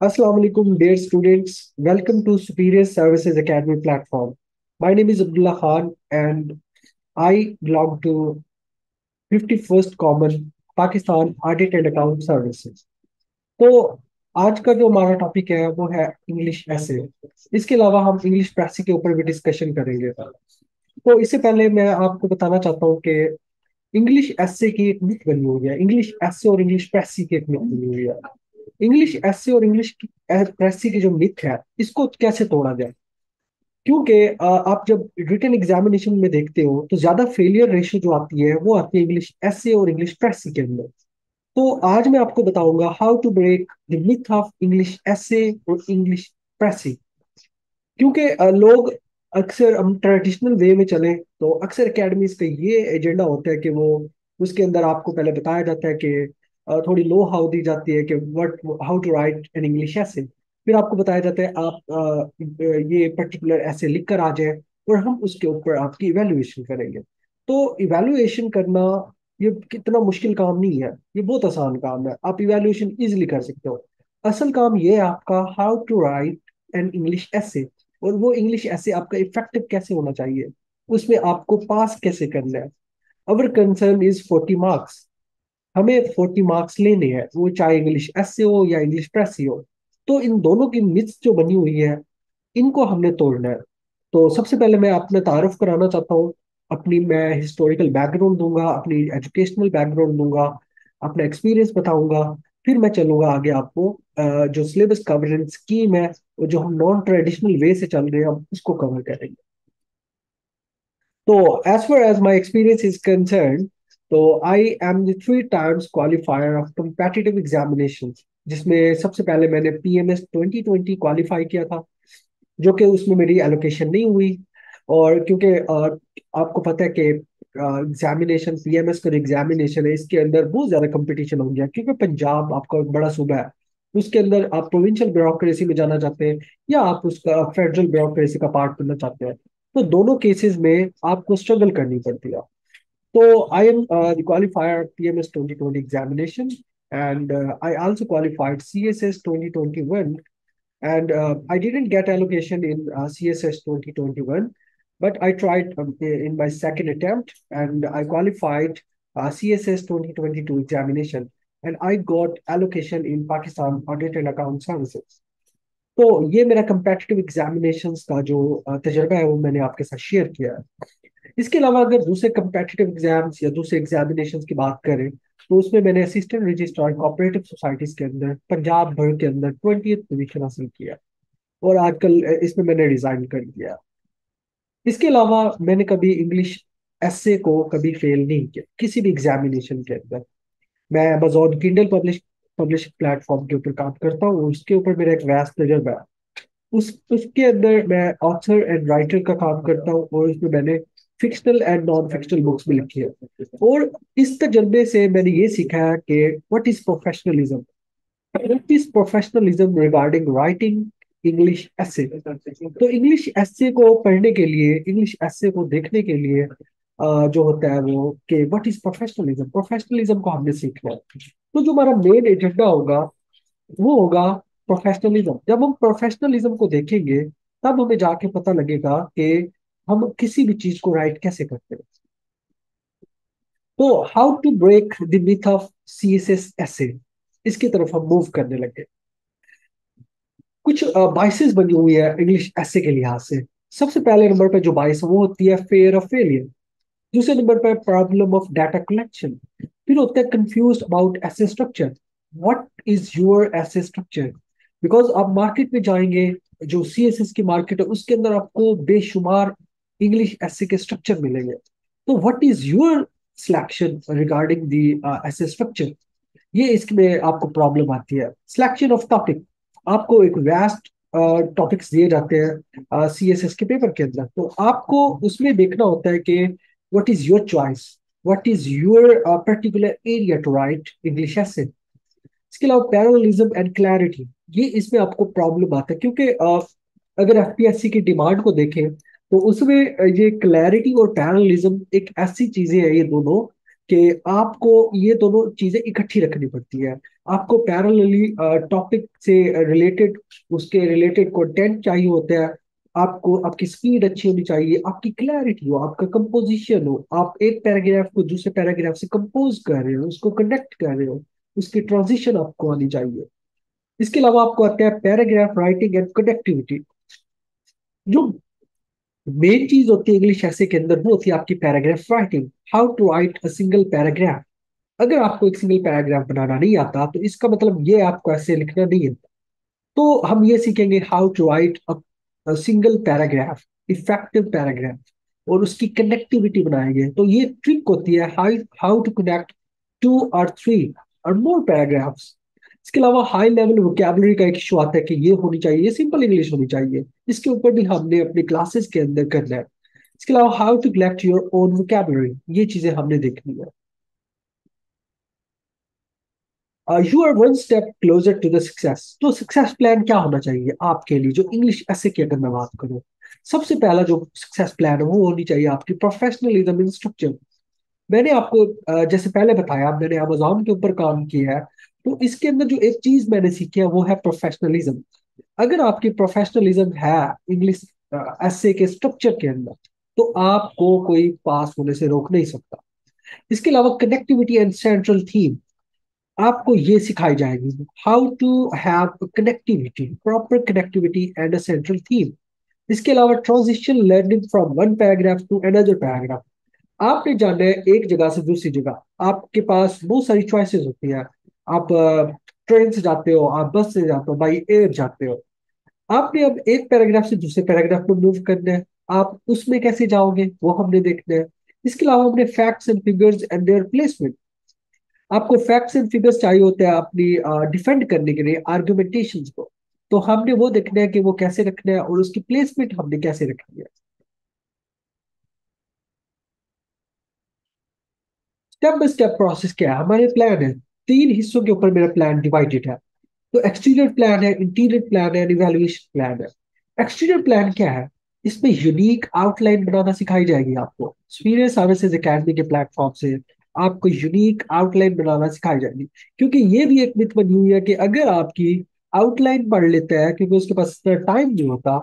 Assalamu alaikum, dear students. Welcome to Superior Services Academy platform. My name is Abdullah Khan and I belong to 51st Common Pakistan Audit and Account Services. तो आज का जो हमारा topic है वो है English essay इसके अलावा हम इंग्लिश प्रेसी के ऊपर भी डिस्कशन करेंगे तो इससे पहले मैं आपको बताना चाहता हूँ कि इंग्लिश ऐसे की एक मिथ बनी हुई है इंग्लिश ऐसे और इंग्लिश प्रेसी की एक मिथ बनी हुई है इंग्लिश ऐसे और इंग्लिश प्रेसी की जो मिथ है, इसको कैसे तोड़ा जाए? क्योंकि आप जब रिटर्न एग्जामिनेशन में देखते हो तो ज़्यादा फेलियर रेशियो जो आती है, वो आती है इंग्लिश ऐसे और इंग्लिश प्रेसी के अंदर। तो आज मैं आपको बताऊँगा how to break the myth of English essay और इंग्लिश प्रेसी क्योंकि लोग अक्सर हम ट्रेडिशनल वे में चले तो अक्सर एकेडमीज का ये एजेंडा होता है कि वो, उसके अंदर आपको पहले बताया जाता है कि थोड़ी लो हाउ दी जाती है कि what how to write an English essay फिर आपको बताया जाता है, आप ये पर्टिकुलर ऐसे लिख कर आ जाए और हम उसके ऊपर आपकी इवेल्युएशन करेंगे। तो इवेल्युएशन करना ये कितना मुश्किल काम नहीं है, ये बहुत आसान काम है। आप इवेल्युएशन इजिली कर सकते हो। असल काम ये है आपका how to write an English essay और वो इंग्लिश ऐसे आपका इफ़ेक्टिव कैसे होना चाहिए, उसमें आपको पास कैसे करना है। Our concern is forty marks हमें फोर्टी मार्क्स लेने हैं, वो चाहे इंग्लिश ऐसे हो या इंग्लिश प्रेस हो तो इन दोनों की मिथ्स जो बनी हुई है, इनको हमने तोड़ना है। तो सबसे पहले मैं अपना तारुफ कराना चाहता हूँ, अपनी मैं हिस्टोरिकल बैकग्राउंड दूँगा, अपनी एजुकेशनल बैकग्राउंड दूँगा, अपना एक्सपीरियंस बताऊँगा, फिर मैं चलूँगा आगे आपको जो सिलेबस कवरेज स्कीम है वो जो हम नॉन ट्रेडिशनल वे से चल रहे हैं, हम उसको कवर करेंगे। तो as far as my experience is concern तो I am three times qualifier of competitive examination जिसमें सबसे पहले मैंने P M S twenty twenty qualify किया था, जो कि उसमें मेरी एलोकेशन नहीं हुई। और क्योंकि आपको पता है कि एग्जामिनेशन पीएमएस का एग्जामिनेशन है, इसके अंदर बहुत ज़्यादा कंपटीशन हो गया, क्योंकि पंजाब आपका एक बड़ा सूबा है। उसके अंदर आप प्रोविंशियल ब्यूरोक्रेसी में जाना चाहते हैं, या आप उसका फेडरल ब्यूरोक्रेसी का पार्ट बनना चाहते हैं तो दोनों केसेस में आपको स्ट्रगल करनी पड़ती है। तो I am qualifier PMS 2020 examination and uh, I also qualified CSS 2021 and uh, I didn't get allocation in uh, CSS 2021, but I tried um, in my second attempt and I qualified uh, CSS 2022 examination and I got allocation in Pakistan Audit and Account Services. तो ये मेरा competitive examinations का जो uh, तजर्बा है वो मैंने आपके साथ शेयर किया है इसके अलावा अगर दूसरे competitive एग्ज़ाम्स या दूसरे एग्जामिनेशन की बात करें तो उसमें मैंने असिस्टेंट रजिस्ट्रार कोऑपरेटिव सोसाइटीज के अंदर, पंजाब भर के अंदर ट्वेंटी पोजीशन हासिल किया और आजकल इसमें मैंने रिजाइन कर दिया। इसके अलावा मैंने कभी इंग्लिश ऐसे को कभी फेल नहीं किया, किसी भी एग्जामिनेशन के अंदर। मैं Amazon Kindle publish publish platform के ऊपर काम करता हूँ, उसके ऊपर मेरा एक वैस्ट तजर्बा उस, उसके अंदर मैं ऑथर एंड राइटर का काम करता हूँ और उसमें मैंने fictional and non fictional books भी लिखी है। और इस तजर्बे से मैंने ये सीखा है कि what is professionalism what is professionalism regarding writing English essay तो इंग्लिश ऐसे को पढ़ने के लिए इंग्लिश ऐसे को देखने के लिए जो होता है वो कि व्हाट इज़ प्रोफेशनलिज्म प्रोफेशनलिज्म को हमने सीखना है। तो जो हमारा मेन एजेंडा होगा, वो होगा प्रोफेशनलिज्म जब हम प्रोफेशनलिज्म को देखेंगे, तब हमें जाके पता लगेगा कि हम किसी भी चीज़ को राइट कैसे करते हैं? तो how to break the myth of C S S essay इसकी तरफ़ हम मूव करने लगे। कुछ बाइसेस बनी हुई है इंग्लिश ऐसे के लिहाज से। सबसे पहले नंबर पे जो बाइस है, वो होती है फेयर ऑफ़ फेलियर दूसरे नंबर पे प्रॉब्लम ऑफ़ डाटा कलेक्शन फिर होता है confuse about essay structure what is your essay structure because आप मार्केट में जाएँगे, जो सी एस एस की मार्केट है, उसके अंदर आपको बेशुमार इंग्लिश ऐसे के स्ट्रक्चर मिलेंगे। तो what is your selection regarding the essay structure ये इसमें आपको प्रॉब्लम आती है। सिलेक्शन ऑफ़ टॉपिक आपको एक वास्ट टॉपिक्स दिए जाते हैं सी एस एस के पेपर के अंदर। तो आपको उसमें देखना होता है कि what is your choice what is your particular area to write English essay इसके अलावा पैरलिज्म एंड क्लैरिटी ये इसमें आपको प्रॉब्लम आता है। क्योंकि uh, अगर एफपीएससी की डिमांड को देखें तो उसमें ये क्लैरिटी और पैरलिज्म एक ऐसी चीज़ें है ये दोनों कि आपको ये दोनों चीज़ें इकट्ठी रखनी पड़ती है। आपको पैरेलली टॉपिक से रिलेटेड उसके रिलेटेड कंटेंट चाहिए होता है। आपको, आपकी स्पीड अच्छी होनी चाहिए, आपकी क्लैरिटी हो, आपका कंपोजिशन हो। आप एक पैराग्राफ को दूसरे पैराग्राफ से कंपोज कर रहे हो, उसको कनेक्ट कर रहे हो, उसकी ट्रांजिशन आपको आनी चाहिए। इसके अलावा आपको आता है पैराग्राफ राइटिंग एंड कनेक्टिविटी जो मेन चीज़ होती है इंग्लिश ऐसे के अंदर, वो होती है आपकी paragraph writing how to write a single paragraph अगर आपको एक सिंगल पैराग्राफ बनाना नहीं आता तो इसका मतलब ये आपको ऐसे लिखना नहीं है। तो हम ये सीखेंगे how to write a single paragraph effective paragraph और उसकी कनेक्टिविटी बनाएँगे। तो ये ट्रिक होती है हाउ टू कनेक्ट टू और थ्री और मोर पैराग्राफ्स इसके अलावा हाई लेवल वोकेबलरी का एक इशू आता है कि ये होनी चाहिए ये सिंपल इंग्लिश होनी चाहिए। इसके ऊपर भी हमने अपनी क्लासेस के अंदर करना है। इसके अलावा how to collect your own vocabulary ये चीज़ें हमने देखनी है। You are one step closer to the success तो सक्सेस प्लान क्या होना चाहिए आपके लिए? जो इंग्लिश ऐसे की अगर मैं बात करूँ। सबसे पहला जो सक्सेस प्लान है वो होनी चाहिए आपकी प्रोफेशनलिज्म इन स्ट्रक्चर मैंने आपको uh, जैसे पहले बताया मैंने अमेजोन के ऊपर काम किया है। तो इसके अंदर जो एक चीज़ मैंने सीखी है, वो है प्रोफेशनलिज्म अगर आपकी प्रोफेशनलिज्म है इंग्लिश ऐसे के स्ट्रक्चर के अंदर तो आपको कोई पास होने से रोक नहीं सकता। इसके अलावा कनेक्टिविटी एंड सेंट्रल थीम आपको ये सिखाई जाएगी how to have connectivity proper connectivity and a central theme इसके अलावा transition learning from one paragraph to another paragraph आपने जाना है एक जगह से दूसरी जगह। आपके पास बहुत सारी चॉइसेस होती है। आप ट्रेन से जाते हो, आप बस से जाते हो बाई एयर जाते हो, आपने अब एक पैराग्राफ से दूसरे पैराग्राफ में मूव करना है। आप उसमें कैसे जाओगे, वो हमने देखना है। इसके अलावा हमने facts and figures and their placement आपको फैक्ट्स एंड फिगर्स चाहिए होते हैं अपनी डिफेंड करने के लिए आर्ग्यूमेंटेशन को। तो हमने वो देखना है कि वो कैसे रखना है और उसकी प्लेसमेंट हमने कैसे रखनी है। स्टेप बाय स्टेप प्रोसेस क्या है? हमारे प्लान है। तीन हिस्सों के ऊपर मेरा प्लान डिवाइडेड है। तो एक्सटीरियर प्लान है इंटीरियर प्लान है इवेल्युएशन प्लान है। एक्सटीरियर प्लान क्या है? इसमें यूनिक आउटलाइन बनाना सिखाई जाएगी आपको। स्पीरियर सर्विसेज़ एकेडमी के प्लेटफॉर्म से आपको यूनिक आउटलाइन बनाना सिखाई जाएगी। क्योंकि ये भी एक मिथ बनी हुई है कि अगर आपकी आउटलाइन पढ़ लेता है, क्योंकि उसके पास इतना टाइम नहीं होता,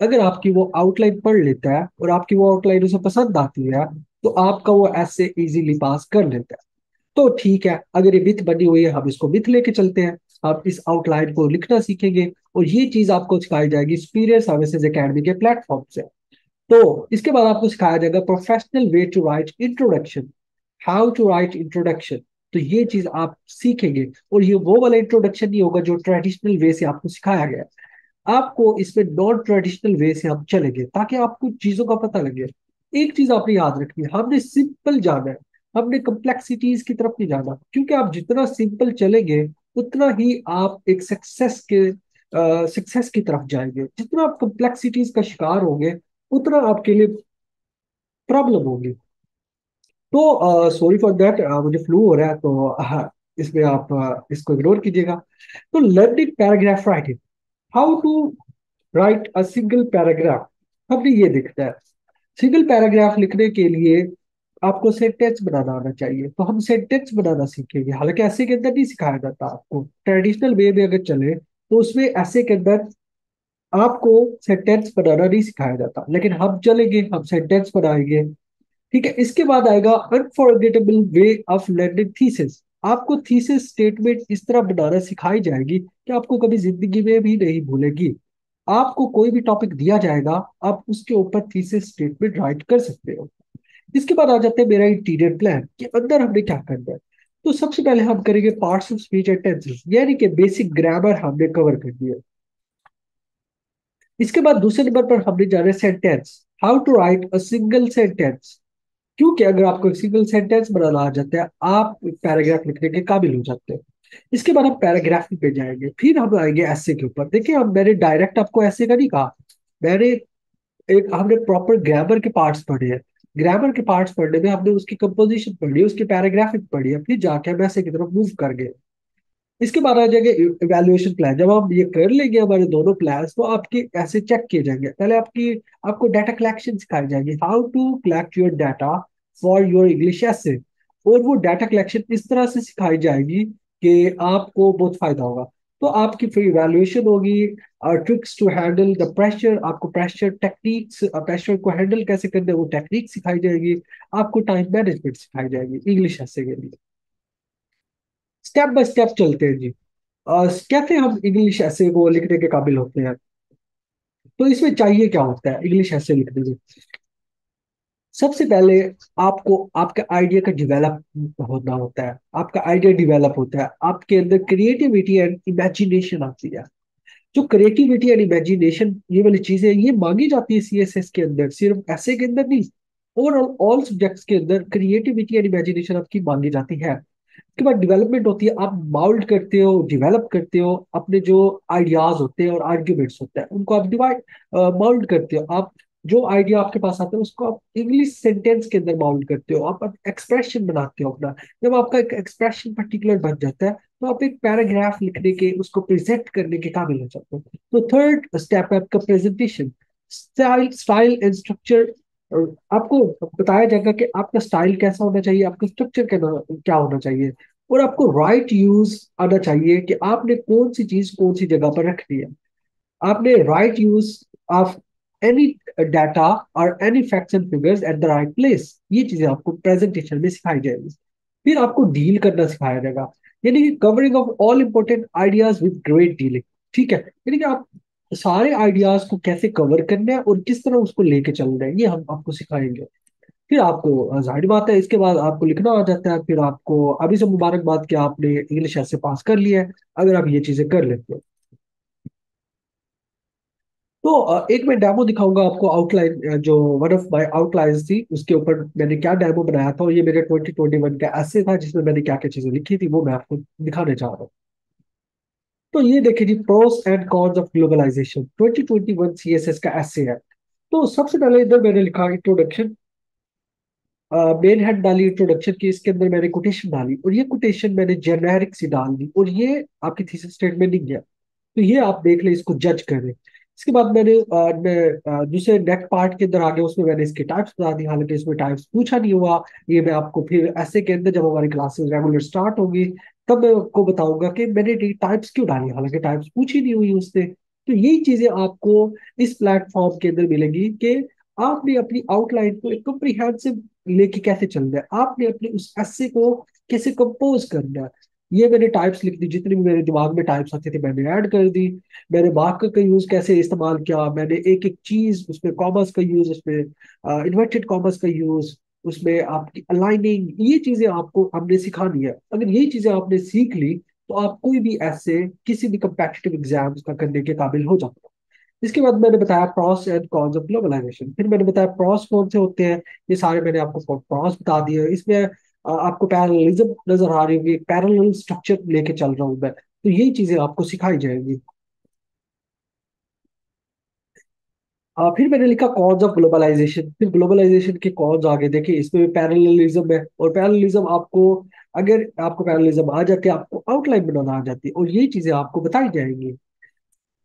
अगर आपकी वो आउटलाइन पढ़ लेता है और आपकी वो आउटलाइन उसे पसंद आती है तो आपका वो ऐसे इजीली पास कर लेता है। तो ठीक है, अगर ये मिथ बनी हुई है, हम इसको मिथ लेके चलते हैं। आप इस आउटलाइन को लिखना सीखेंगे और ये चीज़ आपको सिखाई जाएगी सुपीरियर सर्विसेज़ एकेडमी के प्लेटफॉर्म से। तो इसके बाद आपको सिखाया जाएगा professional way to write introduction how to write introduction तो ये चीज़ आप सीखेंगे और ये वो वाला इंट्रोडक्शन नहीं होगा जो ट्रेडिशनल वे से आपको सिखाया गया। आपको इसमें नॉन ट्रेडिशनल वे से हम चलेंगे ताकि आपको चीज़ों का पता लगे। एक चीज़ आपने याद रखनी है, हमने सिंपल जाना है। हमने कम्प्लेक्सिटीज की तरफ़ नहीं जाना। क्योंकि आप जितना सिंपल चलेंगे उतना ही आप एक सक्सेस के सक्सेस की तरफ़ जाएँगे। जितना आप कम्प्लेक्सिटीज का शिकार होंगे उतना आपके लिए प्रॉब्लम होगी। तो सॉरी फॉर दैट मुझे फ्लू हो रहा है तो uh, इसमें आप uh, इसको इग्नोर कीजिएगा। तो learning paragraph writing how to write a single paragraph हमने ये देखना है। सिंगल पैराग्राफ लिखने के लिए आपको सेंटेंस बनाना आना चाहिए। तो हम सेंटेंस बनाना सीखेंगे। हालाँकि ऐसे के अंदर नहीं सिखाया जाता आपको। ट्रेडिशनल वे में अगर चले तो उसमें ऐसे के अंदर आपको सेंटेंस बनाना नहीं सिखाया जाता। लेकिन हम चलेंगे, हम सेंटेंस बनाएँगे। ठीक है, इसके बाद आएगा unforgettable way of learning thesis आपको थीसिस स्टेटमेंट इस तरह बनाना सिखाई जाएगी कि आपको कभी ज़िंदगी में भी नहीं भूलेगी। आपको कोई भी टॉपिक दिया जाएगा, आप उसके ऊपर थीसिस स्टेटमेंट राइट कर सकते हो। इसके बाद आ जाते हैं मेरा इंटीरियर प्लान कि अंदर हमने क्या करना है? तो सबसे पहले हम करेंगे parts of speech and tenses यानी कि बेसिक ग्रामर हमने कवर कर दिया। इसके बाद दूसरे नंबर पर हमने जाना है sentence how to write a single sentence क्योंकि अगर आपको एक सिंगल सेंटेंस बनाना आ जाता है, आप पैराग्राफ लिखने के काबिल हो जाते हैं। इसके बाद हम पैराग्राफ पे जाएँगे, फिर हम आएँगे ऐसे के ऊपर। देखिए, हम, मैंने डायरेक्ट आपको ऐसे का नहीं कहा, मैंने एक, हमने प्रॉपर ग्रामर के पार्ट्स पढ़े हैं। ग्रामर के पार्ट्स पढ़ने में हमने उसकी कंपोजिशन पढ़ी, उसकी पैराग्राफिक पढ़ी फिर जाके हम ऐसे की तरफ़ मूव कर गए। इसके बाद आ जाएँगे इवेल्युएशन प्लान जब हम ये कर लेंगे हमारे दोनों प्लान तो आपके ऐसे चेक किए जाएँगे। पहले आपकी, आपको डाटा कलेक्शन सिखाई जाएगी। How to collect your data for your English essay और वो डाटा कलेक्शन इस तरह से सिखाई जाएगी कि आपको बहुत फ़ायदा होगा। तो आपकी फिर इवेल्युएशन होगी tricks to handle the pressure आपको प्रेशर टेक्निक्स प्रेशर को हैंडल कैसे करते हैं वो टेक्निक सिखाई जाएगी आपको टाइम मैनेजमेंट सिखाई जाएगी इंग्लिश ऐसे के लिए। स्टेप बाय स्टेप चलते हैं जी। Uh, कैसे हम इंग्लिश ऐसे को लिखने के काबिल होते हैं? तो इसमें चाहिए क्या होता है? इंग्लिश ऐसे लिखने में सबसे पहले आपको, आपका आइडिया का डेवलप होना होता है, आपका आइडिया डेवलप होता है, आपके अंदर क्रिएटिविटी एंड इमेजिनेशन आती है। जो क्रिएटिविटी एंड इमेजिनेशन ये वाली चीज़ें, ये मांगी जाती है सीएसएस के अंदर, सिर्फ़ ऐसे के अंदर नहीं ओवरऑल ऑल सब्जेक्ट्स के अंदर क्रिएटिविटी एंड इमेजिनेशन आपकी मांगी जाती है। उसके बाद डेवलपमेंट होती है, आप माउल्ड करते हो डेवलप करते हो, अपने जो आइडियाज़ होते हैं और आर्ग्यूमेंट्स होते हैं, उनको आप डिवाइड माउल्ड करते हो, आप जो आइडिया आपके पास आता है, उसको आप इंग्लिश सेंटेंस के अंदर माउंट करते हो। आप एक्सप्रेशन बनाते हो अपना। जब आपका एक एक्सप्रेशन पर्टिकुलर बन जाता है तो आप एक पैराग्राफ लिखने के, उसको प्रेजेंट करने के काबिल हो जाते हो। तो थर्ड स्टेप है आपका presentation style style and structure आपको बताया जाएगा कि आपका स्टाइल कैसा होना चाहिए, आपका स्ट्रक्चर क्या होना चाहिए। और आपको राइट right यूज़ आना चाहिए कि आपने कौन सी चीज़ कौन सी जगह पर रखनी है। आपने right use of any data और any facts and figures at the right place ये चीज़ें आपको प्रेजेंटेशन में सिखाई जाएगी। फिर आपको डील करना सिखाया जाएगा। यानी कि covering of all important ideas with great dealing ठीक है? यानी कि आप सारे आइडियाज़ को कैसे कवर करना है और किस तरह उसको लेके चलना है, ये हम आपको सिखाएँगे। फिर आपको ज़ाहिर बात है, इसके बाद आपको लिखना आ जाता है। फिर आपको अभी से मुबारकबाद कि आपने इंग्लिश ऐसे पास कर लिया है। अगर आप ये चीज़ें कर लेते हो। तो एक मैं डेमो दिखाऊँगा आपको आउटलाइन जो वन ऑफ़ माय आउटलाइन थी, उसके ऊपर मैंने क्या डेमो बनाया था और ये मेरे 2021 का ऐसे था जिसमें मैंने क्या क्या चीज़ें लिखी थी, वो मैं आपको दिखाने चाह रहा हूँ। तो ये देखिए जी pros and cons of globalization 2021 CSS का ऐसे है। तो सबसे पहले इधर मैंने लिखा इंट्रोडक्शन मेन हेड डाली इंट्रोडक्शन की, इसके अंदर मैंने कोटेशन डाली और ये कोटेशन मैंने जेनेरिक सी डाल दी और ये आपकी थीसिस स्टेटमेंट नहीं गया। तो ये आप देख ले, इसको जज करें। इसके बाद मैंने दूसरे नेक पार्ट के अंदर आ गया, उसमें मैंने इसके टाइप्स बता दी। हालाँकि इसमें टाइप्स पूछा नहीं हुआ, ये मैं आपको फिर ऐसे के अंदर जब हमारी क्लासेस रेगुलर स्टार्ट होगी, तब मैं आपको बताऊँगा कि मैंने टाइप्स क्यों डाली। हालाँकि टाइप्स पूछी नहीं हुई उससे। तो यही चीज़ें आपको इस प्लेटफॉर्म के अंदर मिलेंगी कि आपने अपनी आउटलाइन को एक कम्प्रीहेंसिव लेके कैसे चलना है। आपने अपने उस एसे को कैसे कंपोज करना है। ये मैंने टाइप्स लिख दी, जितनी भी मेरे दिमाग में टाइप्स आते थे, मैंने ऐड कर दी। मैंने मार्कर का यूज़ कैसे इस्तेमाल किया, मैंने एक एक चीज़, उसमें कॉमर्स का यूज़ उसमें इन्वर्टेड कॉमर्स का यूज़ उसमें आपकी अलाइनिंग ये चीज़ें आपको, हमने सिखानी है। अगर ये चीज़ें आपने सीख ली तो आप कोई भी ऐसे, किसी भी कम्पेटिटिव एग्ज़ाम का करने के काबिल हो जाते हो। इसके बाद मैंने बताया pros and cons of globalization फिर मैंने बताया प्रॉस कौन से होते हैं, ये सारे मैंने आपको प्रॉस बता दिए। इसमें आपको पैरलिज्म नज़र आ रही होगी पैरल स्ट्रक्चर लेके चल रहा हूँ मैं। तो यही चीज़ें आपको सिखाई जाएँगी। आ, फिर मैंने लिखा कॉज ऑफ़ ग्लोबलाइजेशन फिर ग्लोबलाइजेशन के कॉज आगे देखिए इसमें भी पैरलिज्म है और पैरलिज्म आपको अगर आपको पैरलिज्म आ जाती है आपको आउटलाइन बनाना आ जाती है और यही चीज़ें आपको बताई जाएँगी।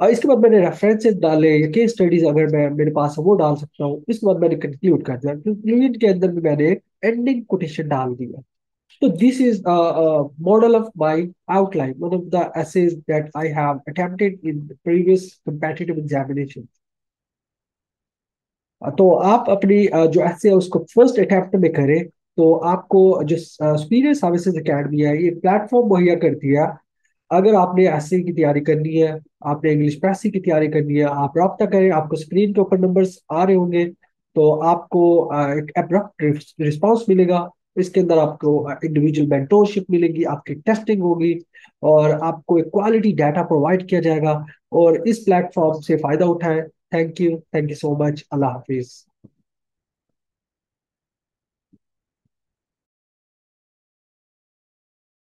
और इसके बाद मैंने रेफरेंसेस डाले या केस स्टडीज़ अगर मैं मेरे पास वो डाल सकता हूँ। इसके बाद मैंने कंक्लूड कर दिया। कंक्लूजन के अंदर भी मैंने एक एंडिंग कोटेशन डाल दिया। a, a model of my outline, one of the essays that I have attempted in the previous competitive examination. तो आप अपनी जो ऐसे है उसको फ़र्स्ट अटेम्प्ट में करें तो आपको जो सुपीरियर सर्विसेज़ अकेडमी है ये प्लेटफॉर्म मुहैया करती है अगर आपने एस की तैयारी करनी है आपने इंग्लिश प्रेसी की तैयारी करनी है आप रब्ता करें आपको स्क्रीन के ऊपर नंबर्स आ रहे होंगे। तो आपको एक एब्रप्ट रिस्पॉन्स मिलेगा। इसके अंदर आपको इंडिविजुअल मेंटोरशिप मिलेगी, आपकी टेस्टिंग होगी और आपको एक क्वालिटी डाटा प्रोवाइड किया जाएगा और इस प्लेटफॉर्म से फ़ायदा उठाएँ। Thank you thank you so much Allah हाफिज़।